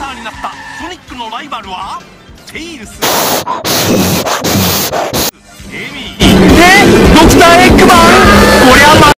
サーになったソニックのライバルはテイルス。